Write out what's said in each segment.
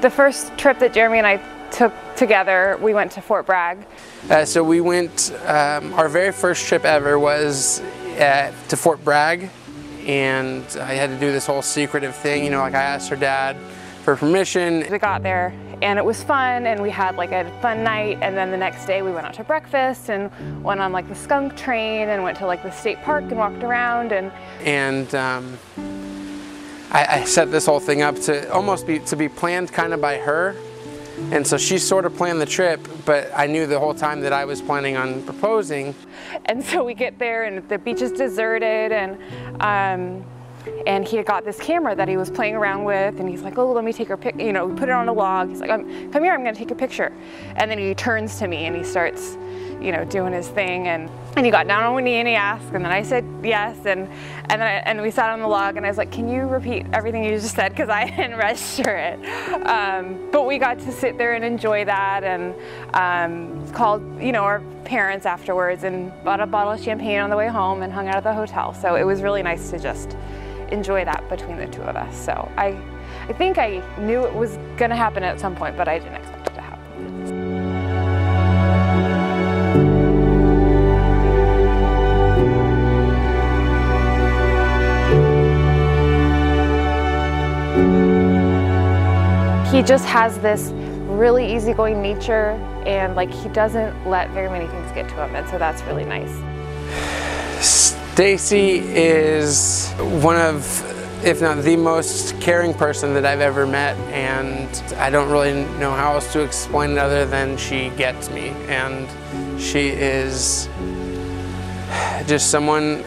The first trip that Jeremy and I took together, we went to Fort Bragg. Uh, so we went, um, our very first trip ever was at, to Fort Bragg and I had to do this whole secretive thing, you know, like I asked her dad for permission. We got there and it was fun and we had like a fun night and then the next day we went out to breakfast and went on like the skunk train and went to like the state park and walked around and and um, I, I set this whole thing up to almost be to be planned kind of by her and so she sort of planned the trip, but I knew the whole time that I was planning on proposing. And so we get there and the beach is deserted and um, and he had got this camera that he was playing around with and he's like, oh, let me take a pic, you know, put it on a log. He's like, come here, I'm gonna take a picture. And then he turns to me and he starts you know, doing his thing. And, and he got down on one knee and he asked, and then I said yes. And, and, then I, and we sat on the log and I was like, can you repeat everything you just said? Because I didn't register it. Um, but we got to sit there and enjoy that and um, called, you know, our parents afterwards and bought a bottle of champagne on the way home and hung out at the hotel. So it was really nice to just enjoy that between the two of us. So I, I think I knew it was going to happen at some point, but I didn't expect he just has this really easygoing nature and like he doesn't let very many things get to him and so that's really nice. Stacy is one of if not the most caring person that I've ever met and I don't really know how else to explain it other than she gets me and she is just someone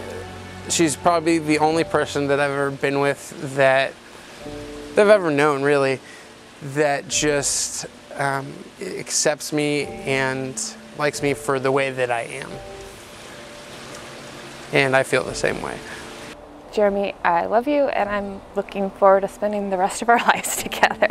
she's probably the only person that I've ever been with that, that I've ever known really that just um, accepts me and likes me for the way that I am. And I feel the same way. Jeremy, I love you and I'm looking forward to spending the rest of our lives together.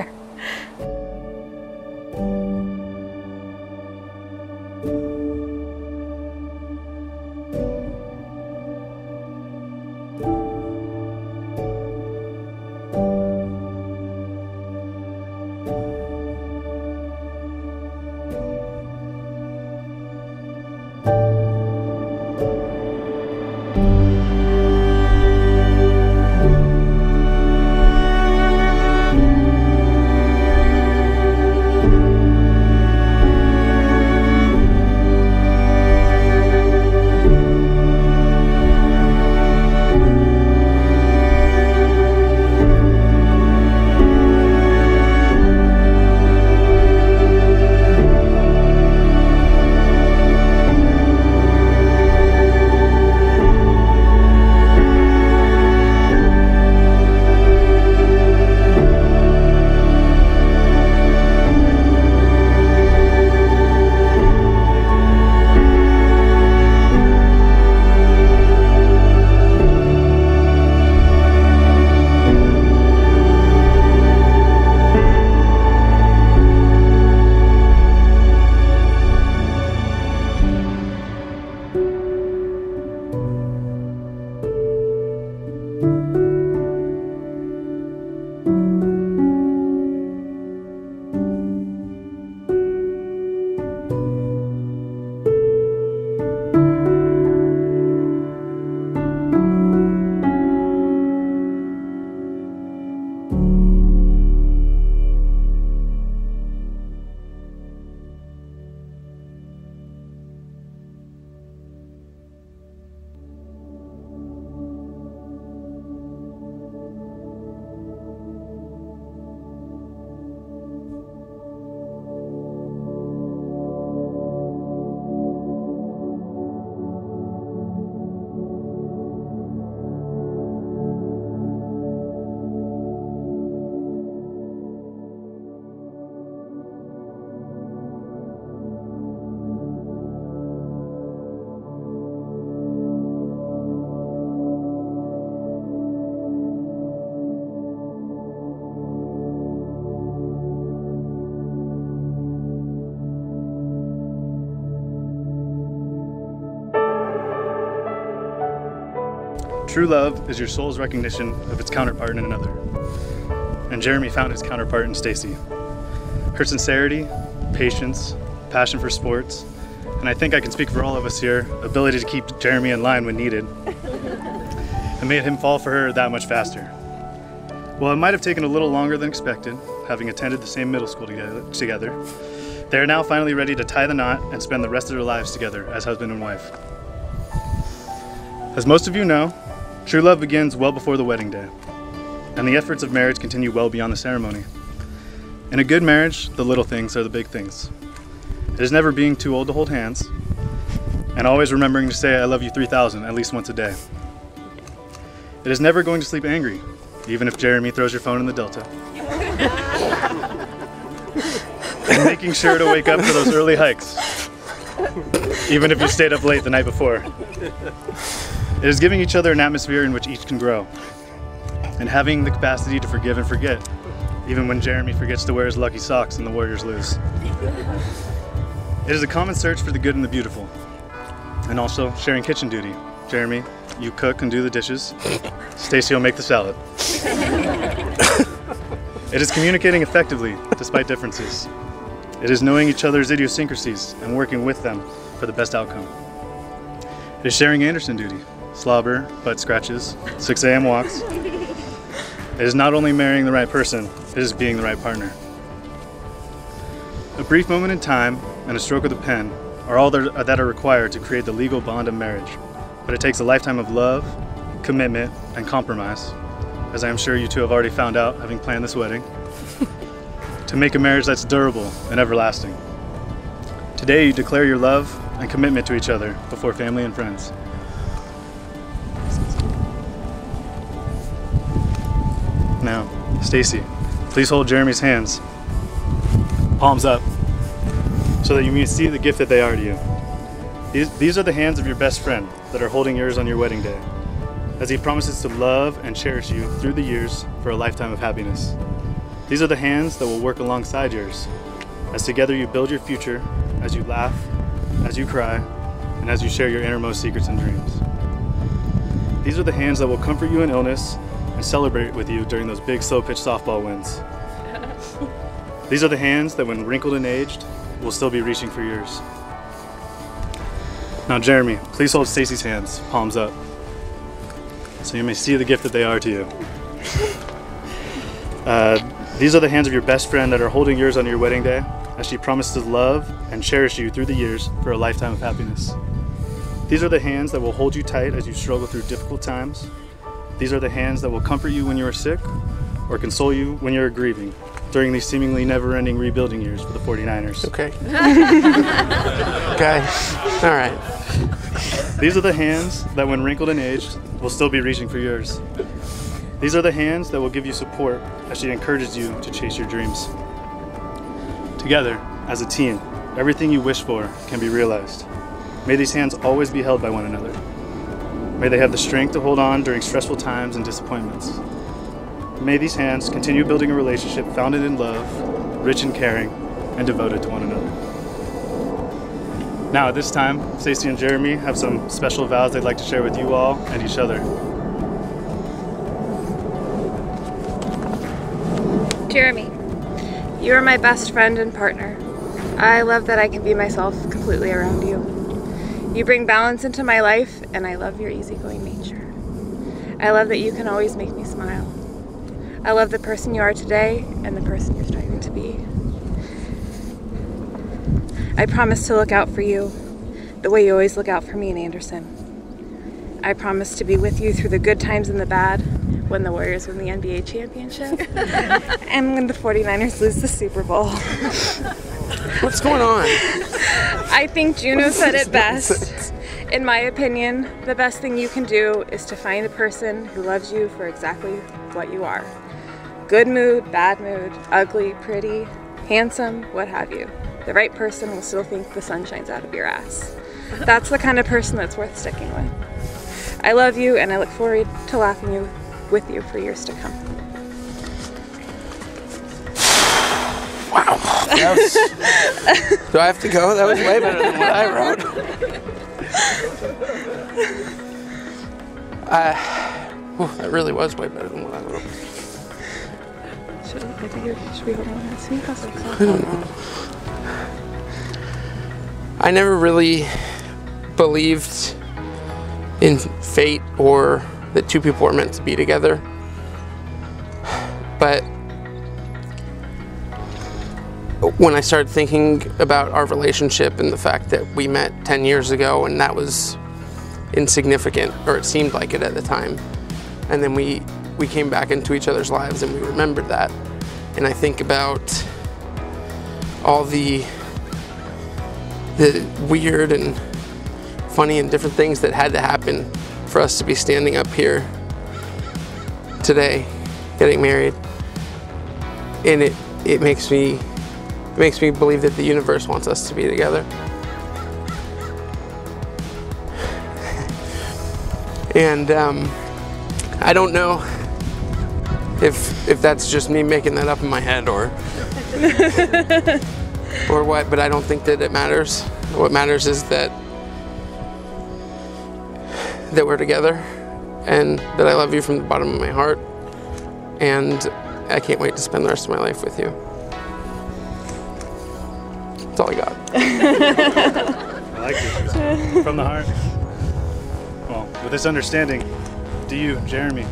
True love is your soul's recognition of its counterpart in another. And Jeremy found his counterpart in Stacy. Her sincerity, patience, passion for sports, and I think I can speak for all of us here, ability to keep Jeremy in line when needed, and made him fall for her that much faster. Well, it might have taken a little longer than expected, having attended the same middle school together, together they are now finally ready to tie the knot and spend the rest of their lives together as husband and wife. As most of you know, true love begins well before the wedding day, and the efforts of marriage continue well beyond the ceremony. In a good marriage, the little things are the big things. It is never being too old to hold hands, and always remembering to say I love you 3,000 at least once a day. It is never going to sleep angry, even if Jeremy throws your phone in the Delta. and making sure to wake up for those early hikes, even if you stayed up late the night before. It is giving each other an atmosphere in which each can grow, and having the capacity to forgive and forget, even when Jeremy forgets to wear his lucky socks and the Warriors lose. It is a common search for the good and the beautiful, and also sharing kitchen duty. Jeremy, you cook and do the dishes. Stacy will make the salad. it is communicating effectively despite differences. It is knowing each other's idiosyncrasies and working with them for the best outcome. It is sharing Anderson duty, slobber, butt scratches, 6 a.m. walks. It is not only marrying the right person, it is being the right partner. A brief moment in time and a stroke of the pen are all that are required to create the legal bond of marriage, but it takes a lifetime of love, commitment, and compromise, as I am sure you two have already found out having planned this wedding, to make a marriage that's durable and everlasting. Today, you declare your love and commitment to each other before family and friends. Now, Stacy, please hold Jeremy's hands, palms up, so that you may see the gift that they are to you. These, these are the hands of your best friend that are holding yours on your wedding day, as he promises to love and cherish you through the years for a lifetime of happiness. These are the hands that will work alongside yours, as together you build your future, as you laugh, as you cry, and as you share your innermost secrets and dreams. These are the hands that will comfort you in illness and celebrate with you during those big slow pitch softball wins. These are the hands that, when wrinkled and aged, will still be reaching for yours. Now, Jeremy, please hold Stacy's hands, palms up, so you may see the gift that they are to you. Uh, these are the hands of your best friend that are holding yours on your wedding day, as she promises to love and cherish you through the years for a lifetime of happiness. These are the hands that will hold you tight as you struggle through difficult times these are the hands that will comfort you when you are sick or console you when you are grieving during these seemingly never ending rebuilding years for the 49ers. Okay. okay. All right. These are the hands that, when wrinkled and aged, will still be reaching for yours. These are the hands that will give you support as she encourages you to chase your dreams. Together, as a team, everything you wish for can be realized. May these hands always be held by one another. May they have the strength to hold on during stressful times and disappointments. May these hands continue building a relationship founded in love, rich and caring, and devoted to one another. Now, at this time, Stacy and Jeremy have some special vows they'd like to share with you all and each other. Jeremy, you are my best friend and partner. I love that I can be myself completely around you. You bring balance into my life, and I love your easygoing nature. I love that you can always make me smile. I love the person you are today and the person you're striving to be. I promise to look out for you the way you always look out for me and Anderson. I promise to be with you through the good times and the bad when the Warriors win the NBA championship and when the 49ers lose the Super Bowl. What's going on? I think Juno said it best. In my opinion, the best thing you can do is to find a person who loves you for exactly what you are. Good mood, bad mood, ugly, pretty, handsome, what have you. The right person will still think the sun shines out of your ass. That's the kind of person that's worth sticking with. I love you and I look forward to laughing you with you for years to come. Wow. Was, do I have to go? That was way better than what I wrote. Uh, whew, that really was way better than what I wrote. Should we hold on and see how I never really believed in fate or that two people were meant to be together. But when I started thinking about our relationship and the fact that we met 10 years ago and that was insignificant, or it seemed like it at the time, and then we, we came back into each other's lives and we remembered that. And I think about all the the weird and funny and different things that had to happen for us to be standing up here today, getting married. And it, it makes me it makes me believe that the universe wants us to be together. and um, I don't know if if that's just me making that up in my head or or what, but I don't think that it matters. What matters is that that we're together and that I love you from the bottom of my heart and I can't wait to spend the rest of my life with you. That's all I got. I like it. From the heart. Well, with this understanding, do you, Jeremy,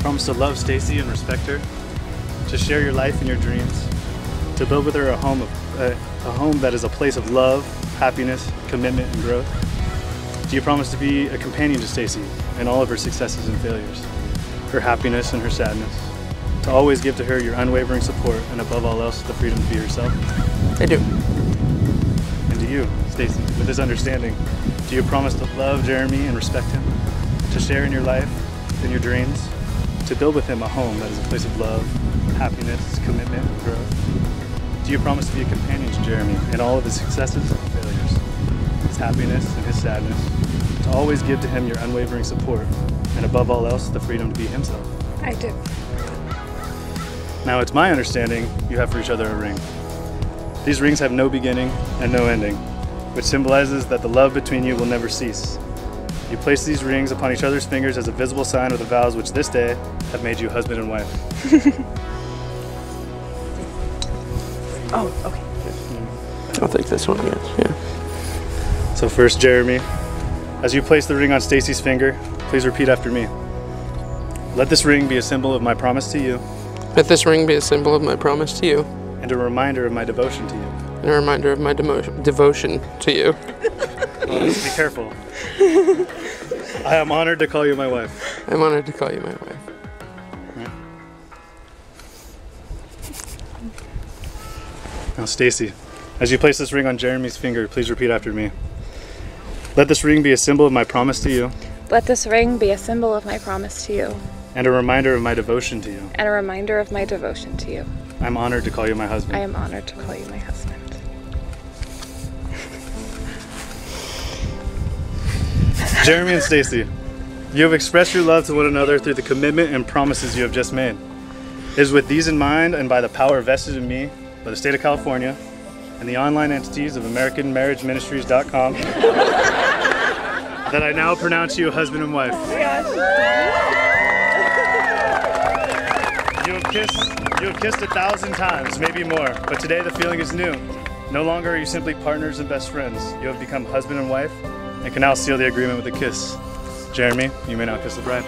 promise to love Stacy and respect her, to share your life and your dreams, to build with her a home of, uh, a home that is a place of love, happiness, commitment, and growth? Do you promise to be a companion to Stacy in all of her successes and failures, her happiness and her sadness? To always give to her your unwavering support and above all else the freedom to be yourself? I do. And to you, Stacy, with this understanding, do you promise to love Jeremy and respect him? To share in your life and your dreams? To build with him a home that is a place of love, happiness, commitment, and growth? Do you promise to be a companion to Jeremy in all of his successes and failures, happiness and his sadness? To always give to him your unwavering support and above all else the freedom to be himself? I do. Now it's my understanding you have for each other a ring. These rings have no beginning and no ending, which symbolizes that the love between you will never cease. You place these rings upon each other's fingers as a visible sign of the vows which this day have made you husband and wife. Oh, okay. I'll take this one, I guess. Yeah. So first, Jeremy, as you place the ring on Stacy's finger, please repeat after me. Let this ring be a symbol of my promise to you Let this ring be a symbol of my promise to you and a reminder of my devotion to you. and a reminder of my devotion to you. Please be careful. I am honored to call you my wife. I'm honored to call you my wife. Now, Stacy, as you place this ring on Jeremy's finger, please repeat after me. Let this ring be a symbol of my promise to you Let this ring be a symbol of my promise to you and a reminder of my devotion to you. and a reminder of my devotion to you. I'm honored to call you my husband. I am honored to call you my husband. Jeremy and Stacy, you have expressed your love to one another through the commitment and promises you have just made. It is with these in mind and by the power vested in me by the state of California and the online entities of AmericanMarriageMinistries.com that I now pronounce you husband and wife. You have kissed you have kissed a thousand times, maybe more, but today the feeling is new. No longer are you simply partners and best friends. You have become husband and wife and can now seal the agreement with a kiss. Jeremy, you may now kiss the bride.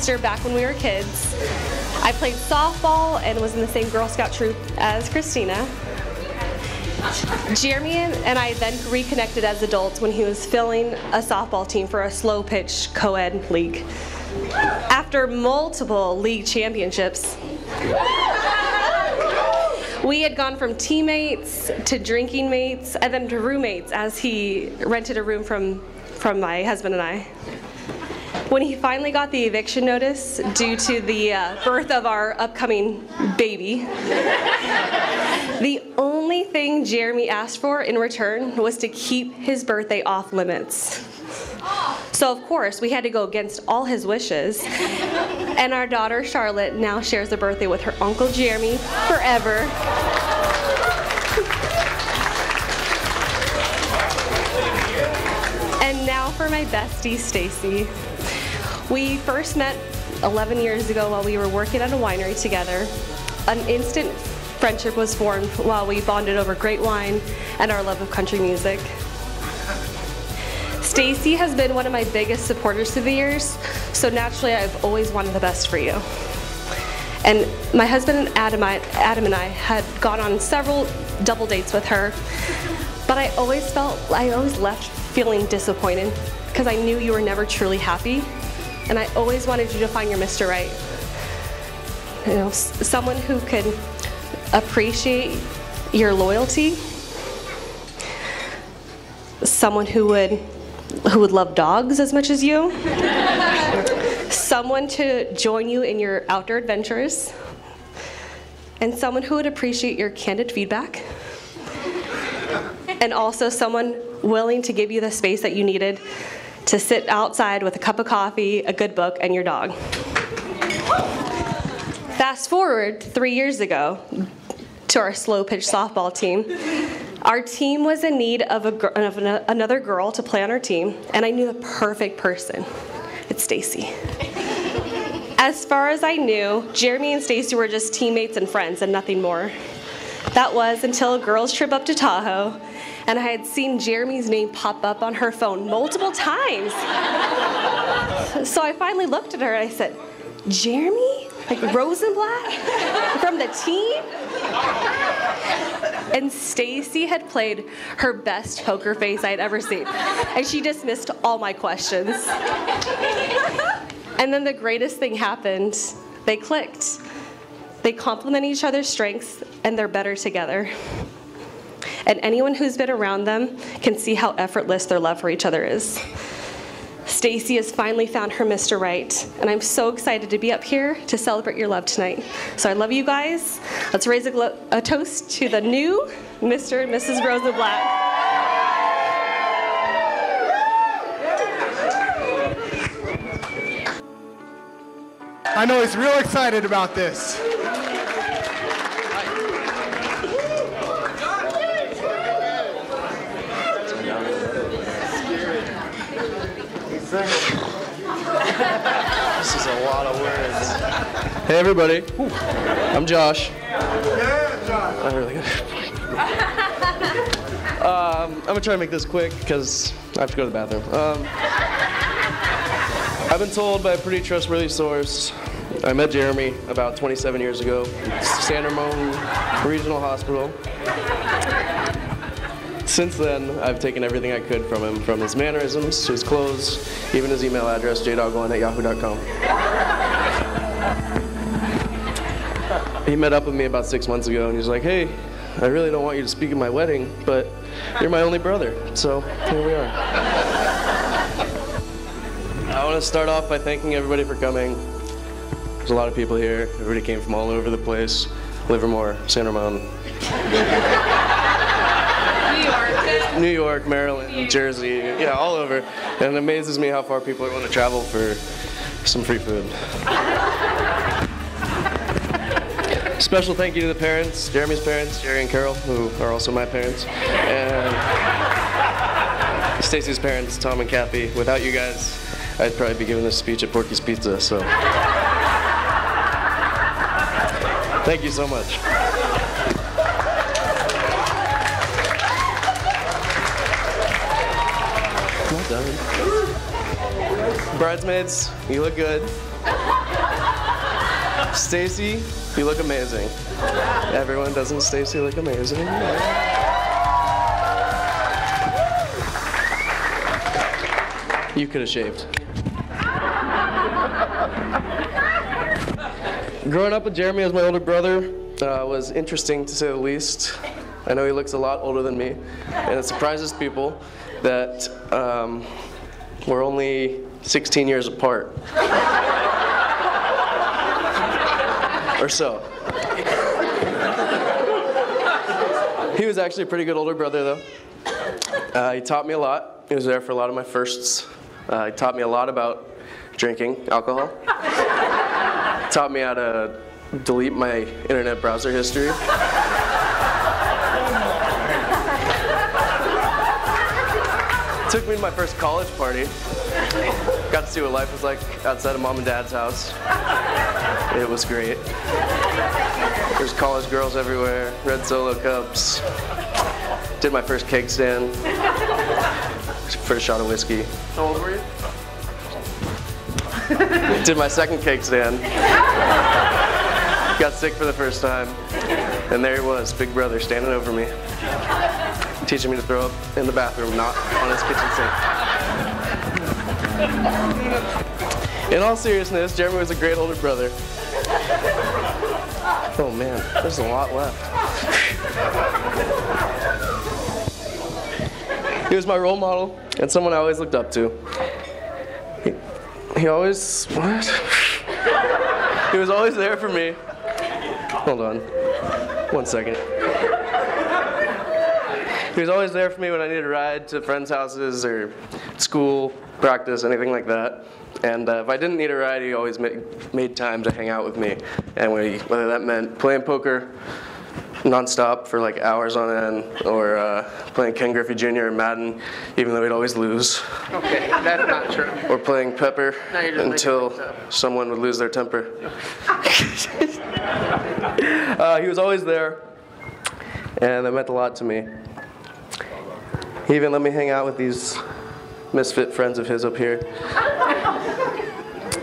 Sister back when we were kids. I played softball and was in the same Girl Scout troop as Christina. Jeremy and I then reconnected as adults when he was filling a softball team for a slow pitch co ed league. After multiple league championships, we had gone from teammates to drinking mates and then to roommates as he rented a room from, from my husband and I. When he finally got the eviction notice due to the uh, birth of our upcoming baby, the only thing Jeremy asked for in return was to keep his birthday off limits. So, of course, we had to go against all his wishes. And our daughter Charlotte now shares a birthday with her uncle Jeremy forever. And now for my bestie Stacy. We first met 11 years ago while we were working at a winery together. An instant friendship was formed while we bonded over great wine and our love of country music. Stacy has been one of my biggest supporters through the years, so naturally I've always wanted the best for you. And my husband Adam, I, Adam and I had gone on several double dates with her, but I always felt, I always left feeling disappointed because I knew you were never truly happy, and I always wanted you to find your Mr. Right. You know, someone who could appreciate your loyalty, someone who would who would love dogs as much as you, someone to join you in your outdoor adventures, and someone who would appreciate your candid feedback, and also someone willing to give you the space that you needed to sit outside with a cup of coffee, a good book, and your dog. Fast forward three years ago to our slow pitch softball team. Our team was in need of, a, of an- another girl to play on our team, and I knew the perfect person. It's Stacy. As far as I knew, Jeremy and Stacy were just teammates and friends and nothing more. That was until a girls' trip up to Tahoe, and I had seen Jeremy's name pop up on her phone multiple times. So I finally looked at her and I said, Jeremy? Like Rosenblatt? From the team? And Stacy had played her best poker face I had ever seen. And she dismissed all my questions. And then the greatest thing happened. They clicked. They complement each other's strengths and they're better together. And anyone who's been around them can see how effortless their love for each other is. Stacy has finally found her Mr. Right, and I'm so excited to be up here to celebrate your love tonight. So I love you guys. Let's raise a, a toast to the new Mr. and Mrs. Rosenblatt. I know he's real excited about this. This is a lot of words. Hey everybody, I'm Josh. I'm really good. um, I'm gonna try to make this quick because I have to go to the bathroom. Um, I've been told by a pretty trustworthy source. I met Jeremy about 27 years ago, San Ramon Regional Hospital. Since then, I've taken everything I could from him, from his mannerisms to his clothes, even his email address, jdog1 at yahoo.com. He met up with me about six months ago and he's like, hey, I really don't want you to speak at my wedding, but you're my only brother. So here we are. I want to start off by thanking everybody for coming. There's a lot of people here. Everybody came from all over the place. Livermore, San Ramon, New York, Maryland, Jersey, yeah, all over. And it amazes me how far people are willing to travel for some free food. Special thank you to the parents, Jeremy's parents, Jerry and Carol, who are also my parents, and Stacy's parents, Tom and Kathy. Without you guys, I'd probably be giving this speech at Porky's Pizza, so. Thank you so much. Bridesmaids, you look good. Stacy, you look amazing. Everyone doesn't Stacy look amazing? You could have shaved. Growing up with Jeremy as my older brother uh, was interesting to say the least. I know he looks a lot older than me, and it surprises people that um, we're only 16 years apart. or so. He was actually a pretty good older brother, though. Uh, he taught me a lot. He was there for a lot of my firsts. Uh, he taught me a lot about drinking alcohol. taught me how to delete my internet browser history. Took me to my first college party. Got to see what life was like outside of mom and dad's house. It was great. There's college girls everywhere, red solo cups. Did my first keg stand. First shot of whiskey. How old were you? Did my second keg stand. Got sick for the first time. And there he was, big brother, standing over me. Teaching me to throw up in the bathroom, not on his kitchen sink. In all seriousness, Jeremy was a great older brother. Oh man, there's a lot left. He was my role model and someone I always looked up to. He, he always, what? he was always there for me. Hold on, one second. He was always there for me when I needed a ride to friends' houses or school, practice, anything like that. And uh, if I didn't need a ride, he always made, made time to hang out with me. And we, whether that meant playing poker nonstop for like hours on end, or uh, playing Ken Griffey Jr. and Madden, even though we'd always lose, Okay, that's not true. or playing Pepper Now you're just making until someone would lose their temper. uh, he was always there, and that meant a lot to me. He even let me hang out with these misfit friends of his up here.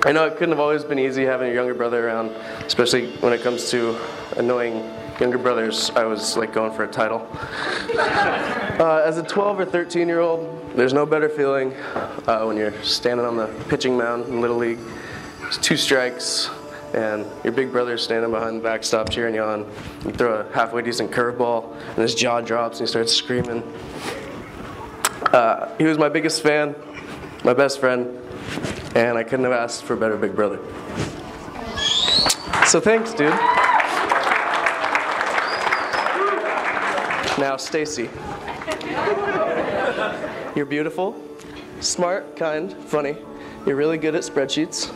I know it couldn't have always been easy having a younger brother around, especially when it comes to annoying younger brothers. I was like going for a title. Uh, as a 12 or 13 year old, there's no better feeling uh, when you're standing on the pitching mound in Little League. It's two strikes, and your big brother's standing behind the backstop cheering you on. You throw a halfway decent curveball, and his jaw drops, and he starts screaming. Uh, he was my biggest fan, my best friend, and I couldn't have asked for a better big brother. So thanks, dude. Now, Stacy. You're beautiful, smart, kind, funny. You're really good at spreadsheets.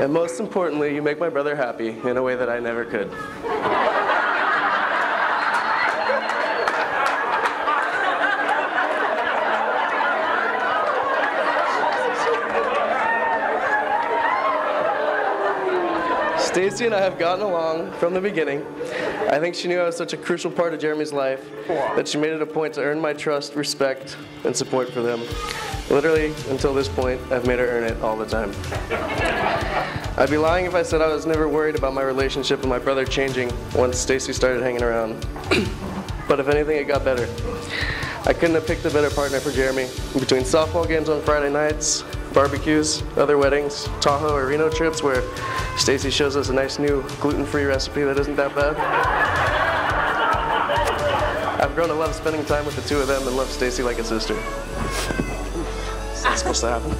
and most importantly, you make my brother happy in a way that I never could. Stacy and I have gotten along from the beginning. I think she knew I was such a crucial part of Jeremy's life that she made it a point to earn my trust, respect, and support for them. Literally, until this point, I've made her earn it all the time. I'd be lying if I said I was never worried about my relationship with my brother changing once Stacy started hanging around. but if anything, it got better. I couldn't have picked a better partner for Jeremy. Between softball games on Friday nights, barbecues, other weddings, Tahoe or Reno trips where Stacy shows us a nice new gluten-free recipe that isn't that bad. I've grown to love spending time with the two of them and love Stacy like a sister. Is that supposed to happen?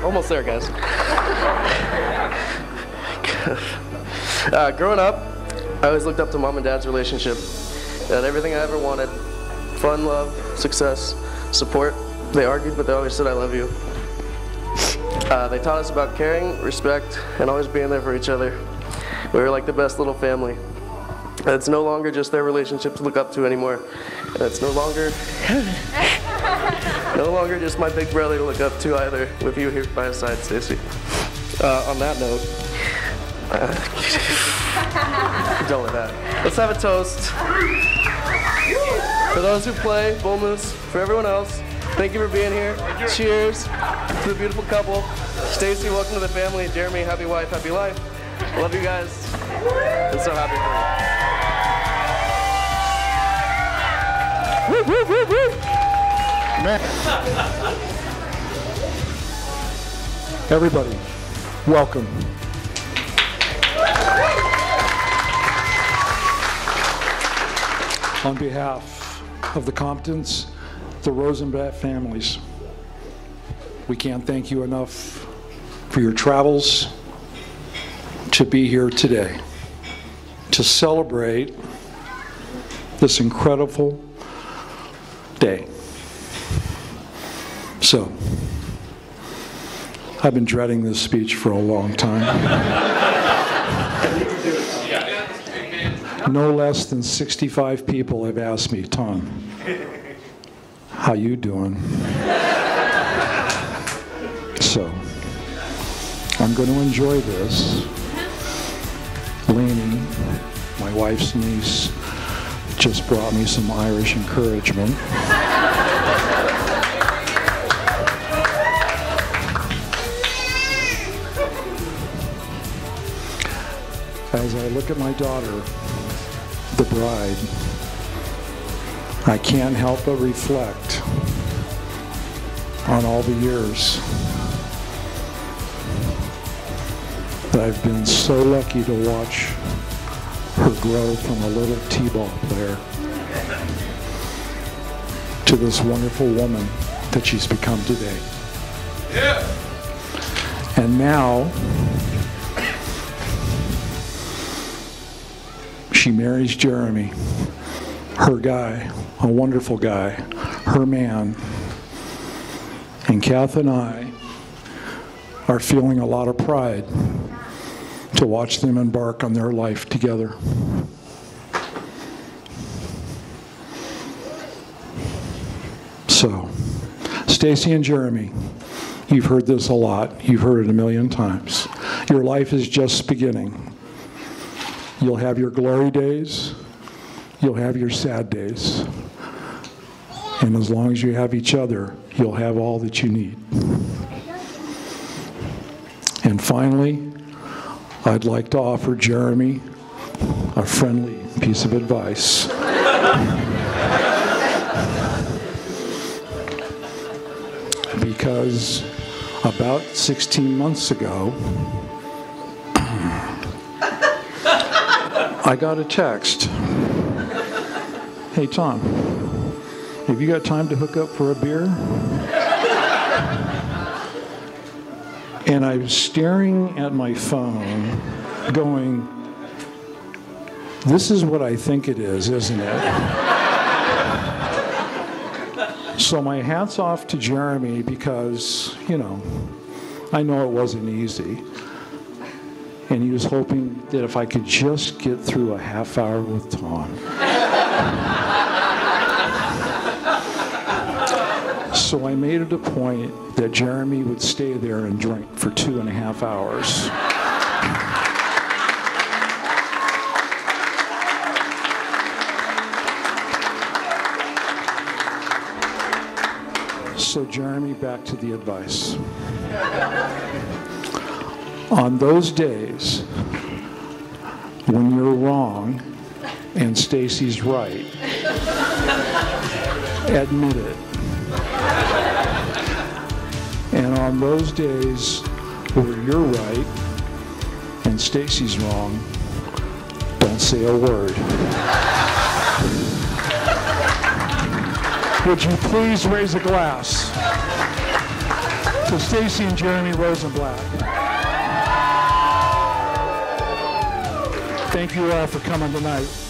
Almost there, guys. Uh, growing up, I always looked up to mom and dad's relationship. They had everything I ever wanted fun, love, success, support. They argued, but they always said, I love you. Uh, they taught us about caring, respect, and always being there for each other. We were like the best little family. And it's no longer just their relationship to look up to anymore. And it's no longer no longer just my big brother to look up to either, with you here by his side, Stacy. Uh, on that note, uh, done with that. Let's have a toast. For those who play Bull Moose, for everyone else, Thank you for being here. Cheers to the beautiful couple. Stacy, welcome to the family. Jeremy, happy wife, happy life. Love you guys. I'm so happy for you. Woo, woo, woo, woo. Man. Everybody, welcome. On behalf of the Comptons, the Rosenblatt families, we can't thank you enough for your travels to be here today to celebrate this incredible day. So, I've been dreading this speech for a long time. No less than 65 people have asked me, Tom, how you doing? So, I'm going to enjoy this. Lainey, my wife's niece, just brought me some Irish encouragement. As I look at my daughter, the bride, I can't help but reflect on all the years that I've been so lucky to watch her grow from a little t-ball player to this wonderful woman that she's become today. Yeah. And now she marries Jeremy, her guy, a wonderful guy, her man. And Kath and I are feeling a lot of pride to watch them embark on their life together. So, Stacy and Jeremy, you've heard this a lot. You've heard it a million times. Your life is just beginning. You'll have your glory days, you'll have your sad days. And as long as you have each other, you'll have all that you need. And finally, I'd like to offer Jeremy a friendly piece of advice. because about 16 months ago, I got a text. Hey, Tom, have you got time to hook up for a beer? And I was staring at my phone, going, This is what I think it is, isn't it? so my hat's off to Jeremy because, you know, I know it wasn't easy. And he was hoping that if I could just get through a half hour with Tom. So I made it a point that Jeremy would stay there and drink for two and a half hours. So, Jeremy, back to the advice. On those days when you're wrong and Stacy's right, admit it. And on those days where you're right and Stacy's wrong, don't say a word. Would you please raise a glass to Stacy and Jeremy Rosenblatt? Thank you all for coming tonight.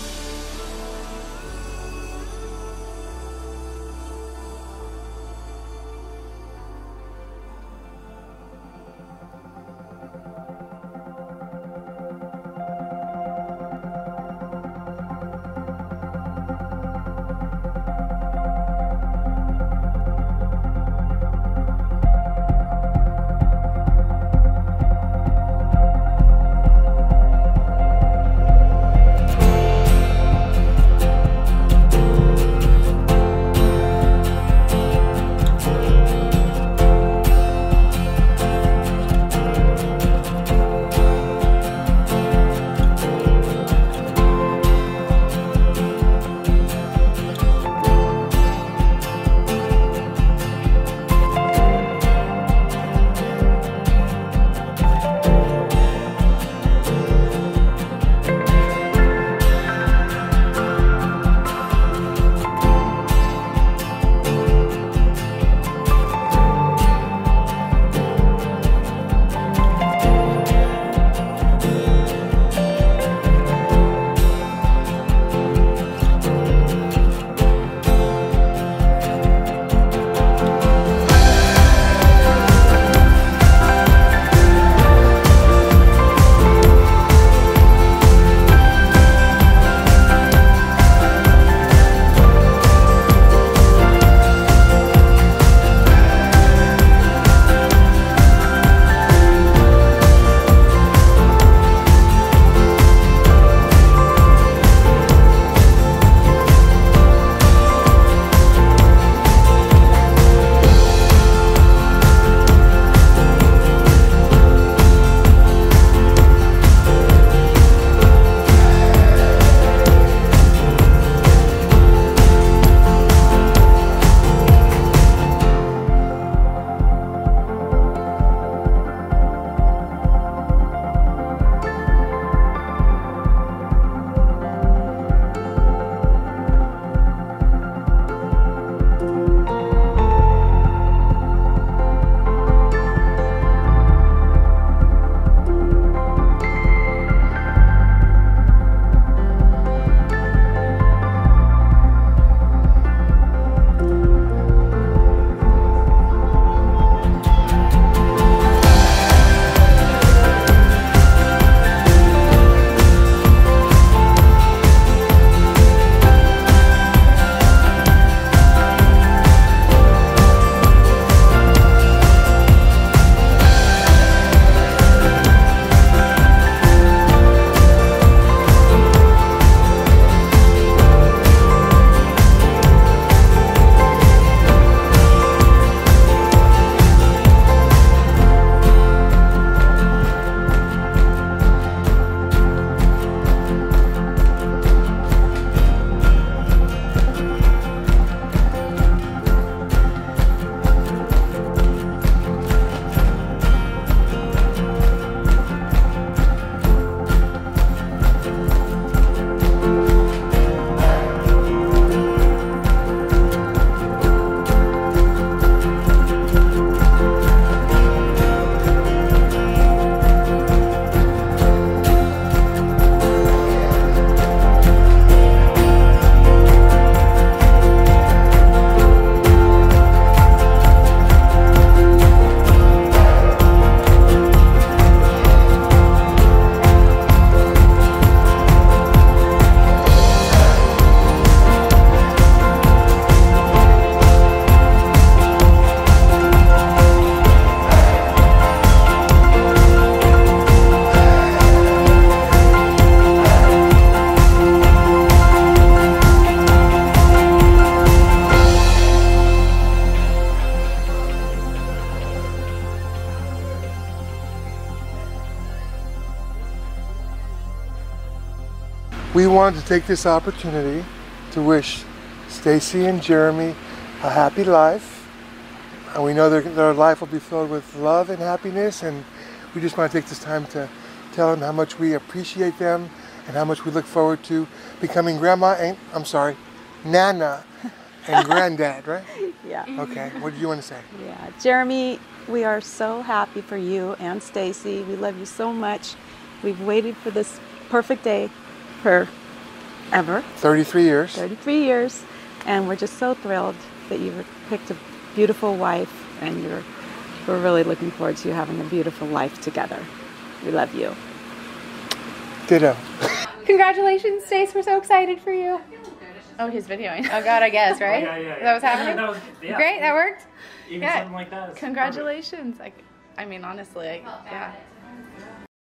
We wanted to take this opportunity to wish Stacy and Jeremy a happy life. And we know their, their life will be filled with love and happiness. And we just want to take this time to tell them how much we appreciate them and how much we look forward to becoming grandma and, I'm sorry, Nana and granddad, right? Yeah. Okay, what do you want to say? Yeah. Jeremy, we are so happy for you and Stacy. We love you so much. We've waited for this perfect day forever, 33 years. 33 years, and we're just so thrilled that you've picked a beautiful wife and you're we're really looking forward to you having a beautiful life together. We love you. Ditto. Congratulations, Stace. We're so excited for you. Oh, he's videoing. Oh God, I guess, right? Yeah, yeah, yeah. That what's happening? That was- yeah. Great, that worked. Even yeah. something like that is Congratulations. Like, I mean, honestly, I, yeah.